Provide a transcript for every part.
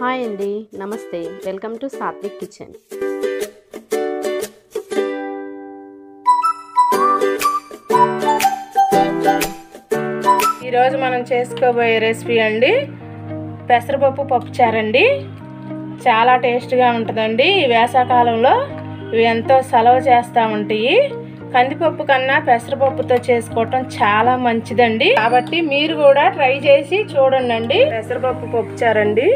Hi అండి నమస్తే. Welcome to Sathvik kitchen. ఈరోజు మనం చేసుకోబోయే రెసిపీ అండి పెసరపప్పు పప్పుచారు అండి చాలా టేస్ట్గా ఉంటుందండి. ఈ వేసవకాలంలో ఇవి ఎంతో సెలవు చేస్తూ ఉంటాయి. కందిపప్పు కన్నా పెసరపప్పుతో చేసుకోవటం చాలా మంచిదండి. కాబట్టి మీరు కూడా ట్రై చేసి చూడండి పెసరపప్పు పప్పుచారండి.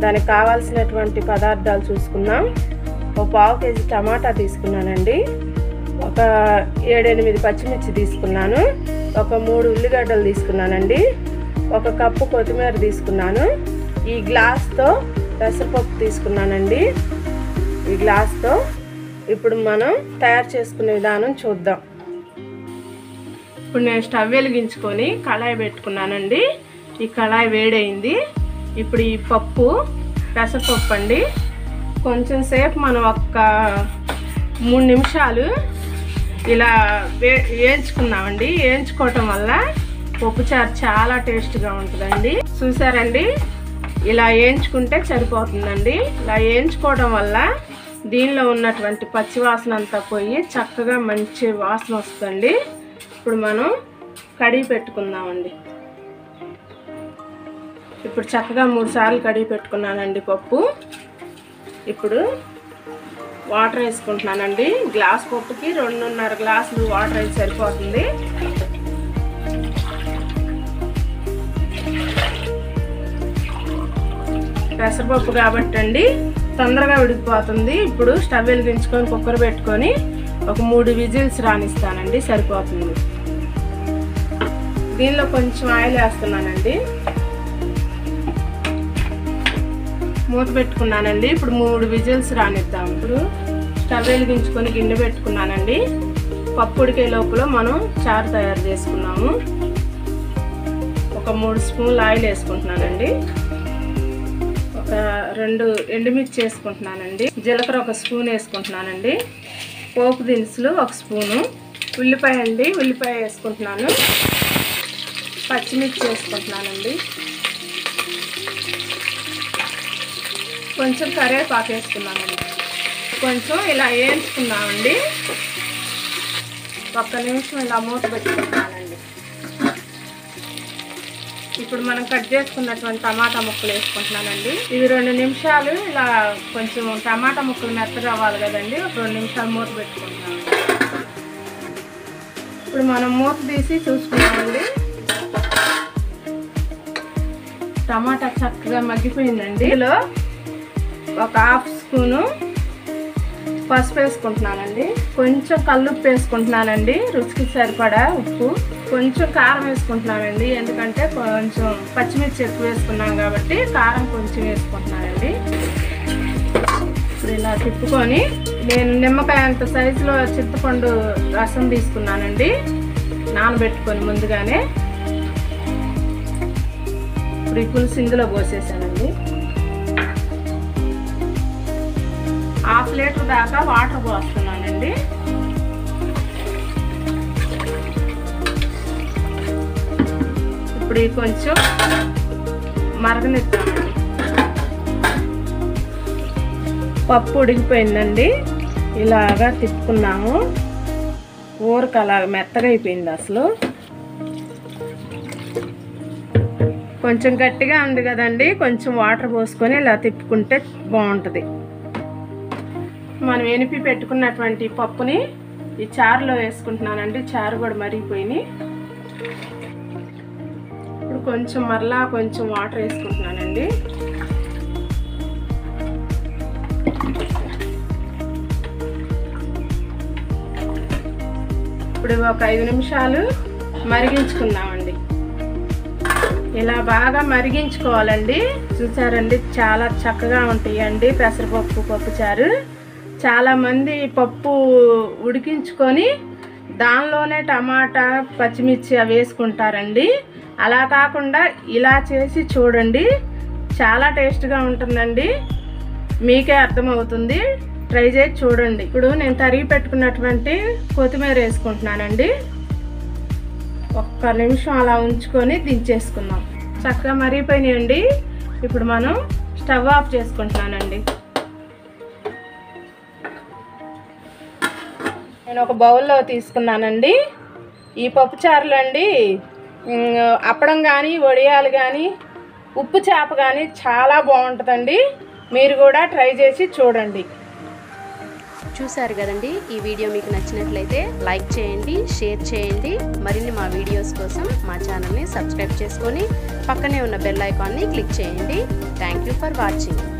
దానికి కావాల్సినటువంటి పదార్థాలు చూసుకుందాం. ఒక పావు కేజీ టమాటా తీసుకున్నానండి. ఒక ఏడెనిమిది పచ్చిమిర్చి తీసుకున్నాను. ఒక మూడు ఉల్లిగడ్డలు తీసుకున్నానండి. ఒక కప్పు కొత్తిమీర తీసుకున్నాను. ఈ గ్లాస్తో పెసరపప్పు తీసుకున్నానండి. ఈ గ్లాస్తో ఇప్పుడు మనం తయారు చేసుకునే విధానం చూద్దాం. ఇప్పుడు నేను స్టవ్ వెలిగించుకొని కళాయి పెట్టుకున్నానండి. ఈ కళాయి వేడైంది. ఇప్పుడు ఈ పప్పు పెసరపప్పు అండి. కొంచెం సేపు మనం ఒక్క మూడు నిమిషాలు ఇలా వే వేయించుకున్నామండి వేయించుకోవటం వల్ల పప్పుచారు చాలా టేస్ట్గా ఉంటుందండి. చూసారండి? ఇలా వేయించుకుంటే సరిపోతుందండి. ఇలా వేయించుకోవడం వల్ల దీనిలో ఉన్నటువంటి పచ్చివాసన అంతా పోయి చక్కగా మంచి వాసన వస్తుంది ఇప్పుడు మనం కడిగి పెట్టుకుందామండి. ఇప్పుడు చక్కగా మూడు సార్లు కడిగి పెట్టుకున్నానండి పప్పు. ఇప్పుడు వాటర్ వేసుకుంటున్నానండి. గ్లాస్ పప్పుకి రెండున్నర గ్లాసులు వాటర్ అయితే సరిపోతుంది. పెసరపప్పు కాబట్టి అండి తొందరగా ఉడికిపోతుంది ఇప్పుడు స్టవ్ వెలిగించుకొని కుక్కర్ పెట్టుకొని ఒక మూడు విజిల్స్ రానిస్తానండి సరిపోతుంది. దీనిలో కొంచెం ఆయిల్ వేస్తున్నానండి. మూత పెట్టుకున్నానండి. ఇప్పుడు మూడు విజిల్స్ రానిద్దాం. ఇప్పుడు స్టవ్ వెలిగించుకొని గిన్నె పెట్టుకున్నానండి. పప్పు ఉడికే లోపల మనం చారు తయారు చేసుకున్నాము. ఒక మూడు స్పూన్లు ఆయిల్ వేసుకుంటున్నానండి. ఒక రెండు ఎండుమిర్చి వేసుకుంటున్నానండి. జీలకర్ర ఒక స్పూన్ వేసుకుంటున్నానండి. పోపు దినుసులు ఒక స్పూను. ఉల్లిపాయ అండి ఉల్లిపాయ వేసుకుంటున్నాను. పచ్చిమిర్చి వేసుకుంటున్నానండి. కొంచెం కరివేపాకు వేసుకున్నామండి కొంచెం ఇలా వేయించుకున్నామండి ఒక్క నిమిషం ఇలా మూత పెట్టుకుంటున్నానండి ఇప్పుడు మనం కట్ చేసుకున్నటువంటి టమాటా ముక్కలు వేసుకుంటున్నానండి. ఇవి రెండు నిమిషాలు ఇలా కొంచెం టమాటా ముక్కలు మెత్తగా అవ్వాలి కదండి. ఒక రెండు నిమిషాలు మూత పెట్టుకుంటున్నాం ఇప్పుడు మనం మూత తీసి చూసుకున్నామండి టమాటా చక్కగా మగ్గిపోయిందండి. ఇందులో ఒక హాఫ్ స్పూను పసుపు వేసుకుంటున్నానండి. కొంచెం కల్లుప్పు వేసుకుంటున్నానండి. రుచికి సరిపడా ఉప్పు. కొంచెం కారం వేసుకుంటున్నానండి. ఎందుకంటే కొంచెం పచ్చిమిర్చి ఎక్కువ వేసుకున్నాం కాబట్టి కారం కొంచెం వేసుకుంటున్నానండి. ఇప్పుడు ఇలా తిప్పుకొని నేను నిమ్మకాయ అంత సైజులో చింతపండు రసం తీసుకున్నానండి. నానబెట్టుకొని ముందుగానే ఇప్పుడు ఈ పులుసు ఇందులో పోసేసానండి. హాఫ్ లీటర్ దాకా వాటర్ పోస్తున్నానండి. ఇప్పుడు కొంచెం మరగనిస్తామండి పప్పు ఉడికిపోయిందండి. ఇలాగా తిప్పుకున్నాము. ఊరకు అలాగ మెత్తగా అయిపోయింది అసలు. కొంచెం గట్టిగా ఉంది కదండి. కొంచెం వాటర్ పోసుకొని ఇలా తిప్పుకుంటే బాగుంటుంది. మనం ఎనిపి పెట్టుకున్నటువంటి పప్పుని ఈ చారులో వేసుకుంటున్నానండి. చారు కూడా మరిగిపోయినాయి. ఇప్పుడు కొంచెం మరలా కొంచెం వాటర్ వేసుకుంటున్నానండి. ఇప్పుడు ఒక ఐదు నిమిషాలు మరిగించుకుందామండి. ఇలా బాగా మరిగించుకోవాలండి. చూసారండి చాలా చక్కగా ఉంటాయండి. పెసరపప్పు పప్పుచారు చాలామంది పప్పు ఉడికించుకొని దానిలోనే టమాటా పచ్చిమిర్చి అవి వేసుకుంటారండి. అలా కాకుండా ఇలా చేసి చూడండి. చాలా టేస్ట్గా ఉంటుందండి. మీకే అర్థమవుతుంది. ట్రై చేసి చూడండి. ఇప్పుడు నేను తరిగి పెట్టుకున్నటువంటి కొత్తిమీర వేసుకుంటున్నానండి. ఒక్క నిమిషం అలా ఉంచుకొని దించేసుకుందాం. చక్కగా మరిగిపోయినాయండి. ఇప్పుడు మనం స్టవ్ ఆఫ్ చేసుకుంటున్నానండి. నేను ఒక బౌల్లో తీసుకున్నానండి. ఈ పప్పుచారులు అండి అప్పడం కానీ వడియాలు కానీ ఉప్పు చేప కానీ చాలా బాగుంటుందండి. మీరు కూడా ట్రై చేసి చూడండి. చూశారు కదండి ఈ వీడియో మీకు నచ్చినట్లయితే లైక్ చేయండి షేర్ చేయండి. మరిన్ని మా వీడియోస్ కోసం మా ఛానల్ని సబ్స్క్రైబ్ చేసుకొని పక్కనే ఉన్న బెల్ ఐకాన్ని క్లిక్ చేయండి. Thank you for watching.